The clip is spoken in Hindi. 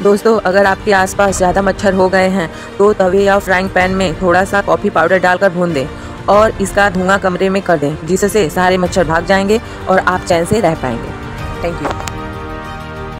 दोस्तों, अगर आपके आसपास ज़्यादा मच्छर हो गए हैं तो तवे या फ्राइंग पैन में थोड़ा सा कॉफ़ी पाउडर डालकर भून दें और इसका धुआँ कमरे में कर दें, जिससे सारे मच्छर भाग जाएँगे और आप चैन से रह पाएँगे। Thank you.